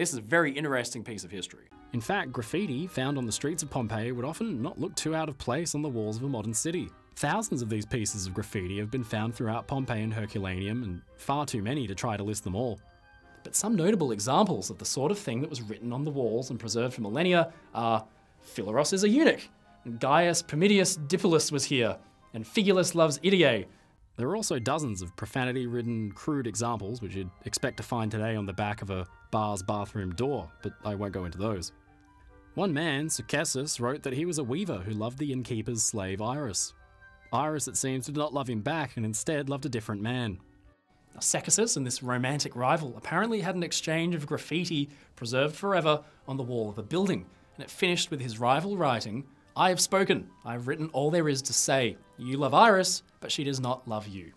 This is a very interesting piece of history. In fact, graffiti found on the streets of Pompeii would often not look too out of place on the walls of a modern city. Thousands of these pieces of graffiti have been found throughout Pompeii and Herculaneum, and far too many to try to list them all. But some notable examples of the sort of thing that was written on the walls and preserved for millennia are Phileros is a eunuch, and Gaius Primidius Dipylus was here, and Figulus loves Idae. There are also dozens of profanity ridden, crude examples which you'd expect to find today on the back of a bar's bathroom door, but I won't go into those. One man, Successus, wrote that he was a weaver who loved the innkeeper's slave Iris. Iris, it seems, did not love him back and instead loved a different man. Now, Successus and this romantic rival apparently had an exchange of graffiti preserved forever on the wall of a building, and it finished with his rival writing, I have spoken. I have written all there is to say. You love Iris, but she does not love you.